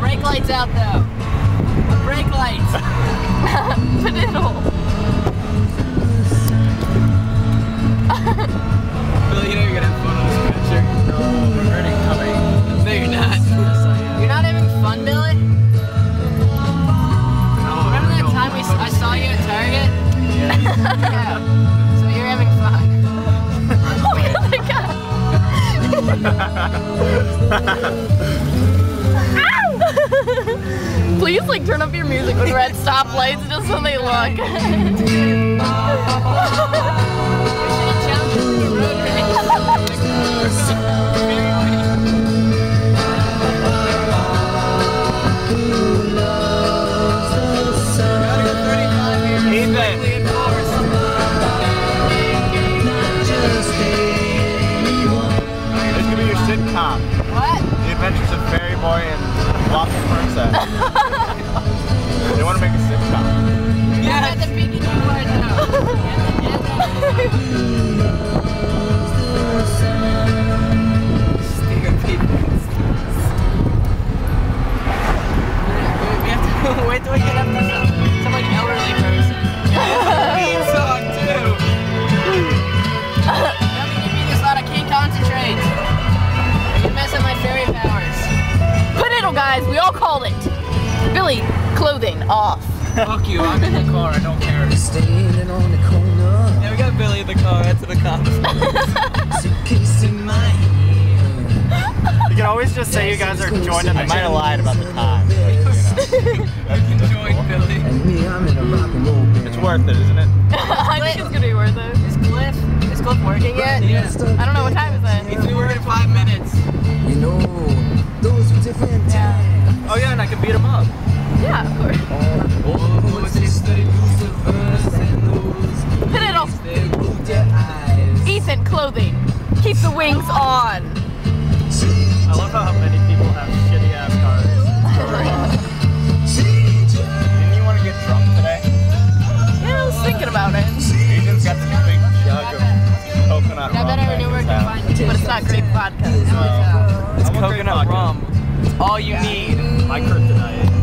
Brake lights out though. Brake lights. Paniddle. Billy, you know you're gonna have fun on this picture. No, we're already coming. No, you're not. Yes, I am. You're not having fun, Billy? What? The Adventures of Fairy Boy and Lobster Princess. Wait till we get up to some, some like elderly person. Theme song too. Let me give this lot. I can't concentrate. You're messing my fairy powers. Paniddle, guys. We all called it. Billy, clothing off. Fuck you. I'm in the car. I don't care. Standing on the corner, Yeah, we got Billy in the car. That's the cops. suitcase in my hand. You can always just say you guys are joining the I might have lied about the time. But, you know. Join Billy. And me, I'm in a rock and roll band. It's worth it, isn't it? I think it's gonna be worth it. Is Cliff? Is Cliff working yet? Yeah. I don't know what time is it. He's we in five minutes. You know, those were different Yeah. times. Oh yeah, and I can beat him up. Yeah, of course. What's history, Lucifer's and those Paniddle. that moved their eyes. Ethan, clothing. Keep the wings on. I love how many people have shitty ass cars. Didn't you want to get drunk today? Yeah, I was thinking about it. Ethan's got this big jug of coconut I rum. bet I back know in where I his can house. find it. But it's not grape vodka. No. It's I want grape coconut rum. It's all you need. My kryptonite. Kryptonite.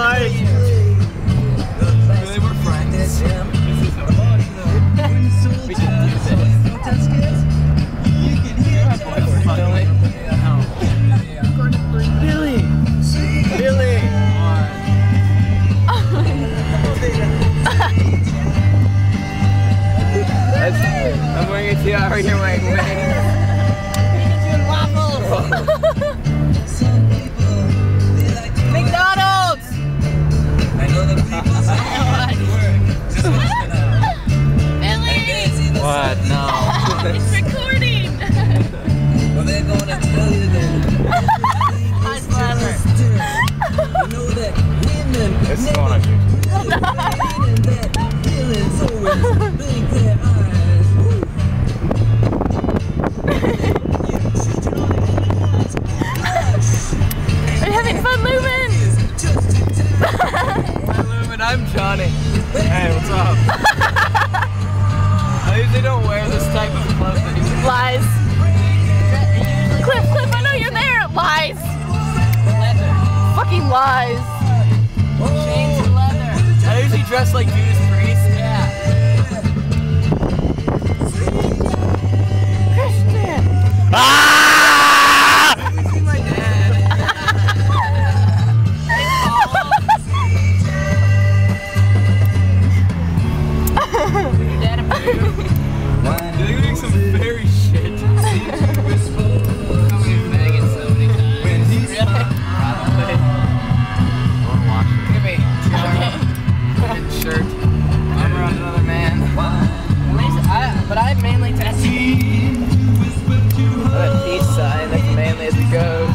Red It's recording! Well, they're gonna tell you that. Eyes flatter. You know that women This is going on Fucking lies. Chains and leather. I usually dress like Judas Priest. Yeah. Christian. Ah! I've mainly tested. That that's mainly as it goes.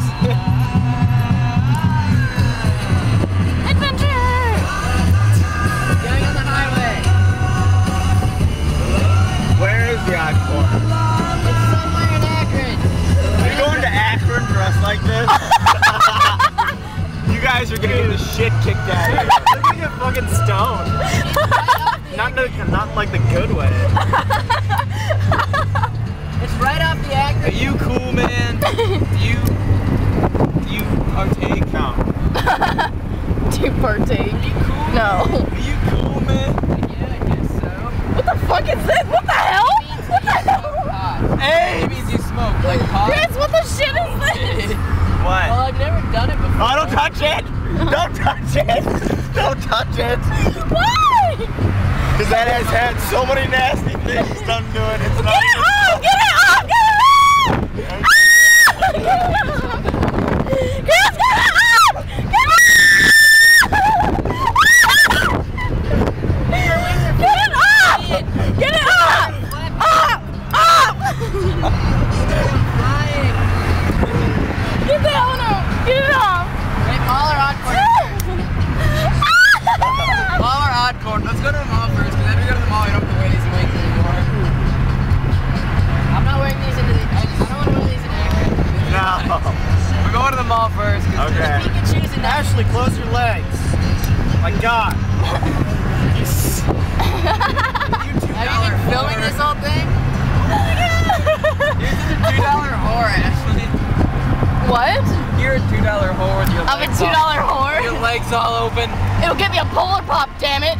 Adventure! On the highway. Where is the you going to Akron like this? you guys are gonna get the shit kicked out of you. Look at a fucking stone. Not, the, not like the good way. It's right off the Akron. Are you cool, man? Do you do you partake? No. Do you partake? Are you cool? No. Are you cool, man? Yeah, I guess so. What the fuck is this? What the hell? What the hell? Hey! It means you smoke like pot. Chris, what the shit is this? What? Well, I've never done it before. Oh, don't touch it! Don't touch it! Don't touch it! Why? Because that has had so many nasty things done to it. It's not Get it off! Get it off! Get it off! Chris, ah! get it off! Get it Get it off! Get it off! Off! Off! Flying. Get that one off! Get it off! Hey, Paul or Akron? Paul or Akron? Let's go to the mall first, because if you go to the mall, you don't have to wear these in anymore. I'm not wearing these into the. I, I don't want to wear these in Akron. No. We're going to the mall first, because Okay. you can choose in Ashley, close your legs. My God. You s- Have you been filming this whole thing? You're such a two dollar whore, Ashley. What? You're a two dollar whore with your I'm a two all- dollar whore. Your legs all open. It'll get me a polar pop, damn it.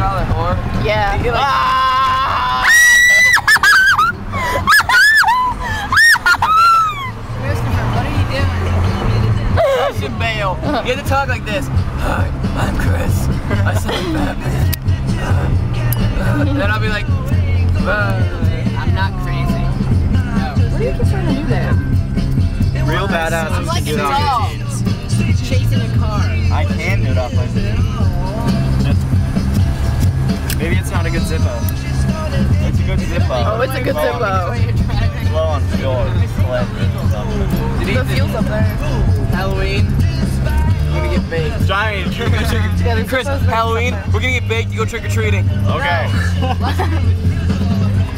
Being a two dollar whore. Yeah. You're like, Ah! Christopher, what are you doing? Christian Bale. You have to talk like this. Hi, I'm Chris. I saw Batman. Uh, uh, then I'll be like, uh, I'm not crazy. No. What do you keep trying to do there? Real badass. I'm like a do it off dog chasing a car. I can do it off my Maybe it's not a good Zippo. It's a good Zippo. Oh, it's a good Zippo. It's low on fuel. It's split. Did he The fuel's up there. Halloween? We're gonna get baked. Giant. Yeah, there's Chris, Zippo's back Halloween, we're gonna get baked. You go trick or treating. Okay.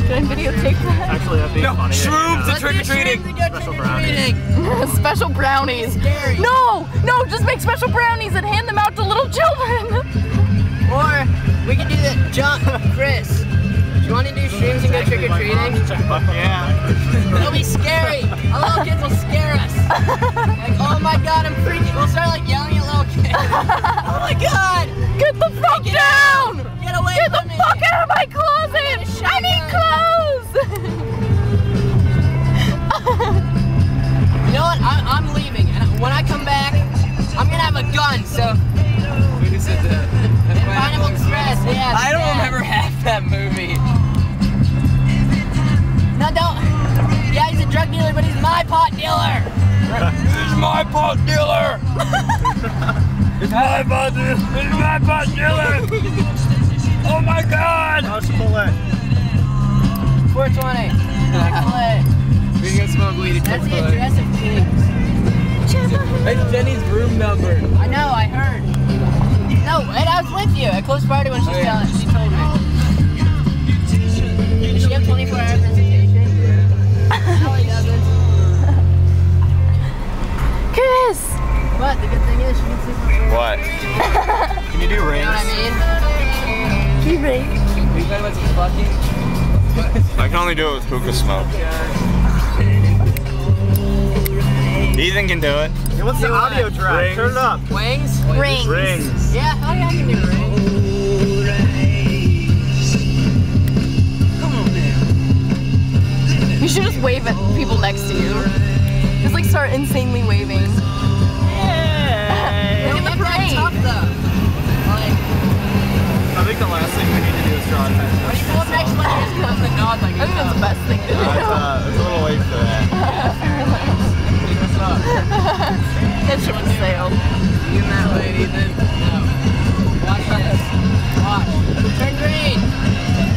Can I videotape that? Actually, that'd be No, funny. shrooms Yeah. and trick or treating. Special brownies. special brownies. Scary. No, no, just make special brownies and hand them out to little children. Or we can do the jump, Chris. Do you want to do shrooms and go trick or treating? Yeah. It'll be scary. Our little kids will scare us. Like, oh my god, I'm freaking. We'll start like yelling at little kids. Oh my god, Get the fuck Get down! get away Get from me. fuck out of my closet! I need clothes! You know what? I, I'm leaving, and when I come back, I'm gonna have a gun. So. Who said that? Pineapple my pot dealer. It's my pot dealer. He's my pot dealer. Oh my God. How's Chipotle? 420. Chick-fil-A. We can smoke weed at That's the address of Kings. That's Jenny's room number. I know, I heard. No, and I was with you at close party when she, Oh, yeah. telling, she told me. Does she have 24 hour visitation? no, he doesn't. Fucking? I can only do it with hookah smoke. Ethan can do it. Hey, what's the audio track? Turn it up. Wings? Rings. Rings. Yeah, oh yeah, I can do rings. Come on now. You should just wave at people next to you. Just like start insanely waving. Look at the Look at parade. tough though. Attention. when you pull up next one, you just come and nod like I think that's the best thing to do. It's, uh, it's a little late for that. What's up? that ship. You that lady then? No. Watch this. Watch. Turn green.